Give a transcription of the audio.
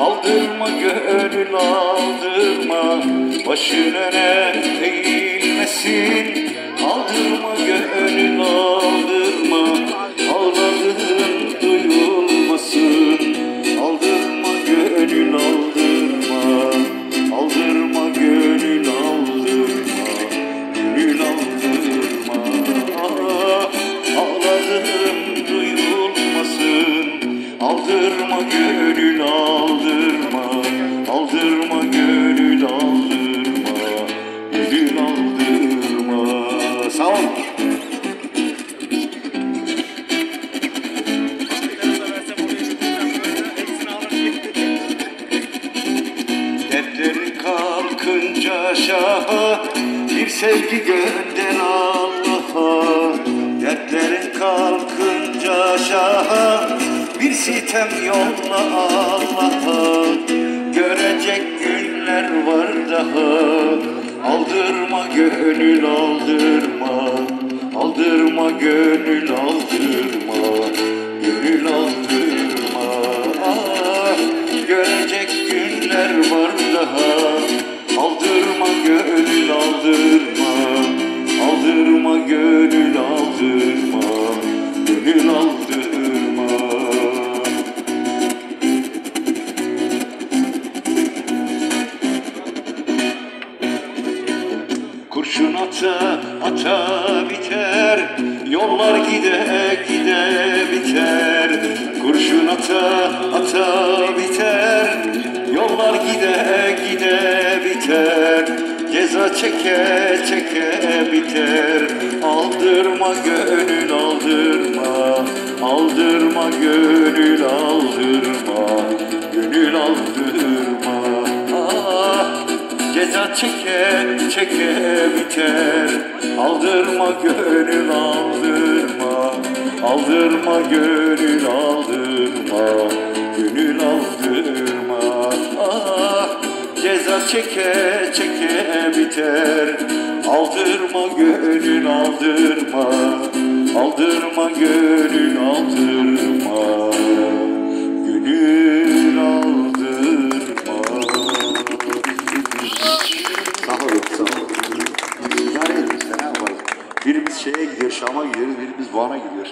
Aldırma gönül aldırma. Başın öne eğilmesin kalkınca şaha Bir sevgi gönder Allah'a. Dertlerin kalkınca şaha Bir sitem yolla Allah'a. Görecek günler var daha Aldırma gönül aldırma. Aldırma gönül aldırma Gönül aldırma. Ah, Görecek günler var daha Kurşun ata ata biter Yollar gide gide biter. Kurşun ata ata biter Yollar gide gide biter. Ceza çeke çeke biter. Aldırma gönül aldırma Aldırma gönül Ceza çeke çeke biter. Aldırma gönül aldırma. Aldırma gönül aldırma. Gönül aldırma. Ah, Ceza çeke çeke biter. Aldırma gönül aldırma. Aldırma gönül şeye gidiyor, Şam'a gidiyoruz, birimiz Van'a gidiyor.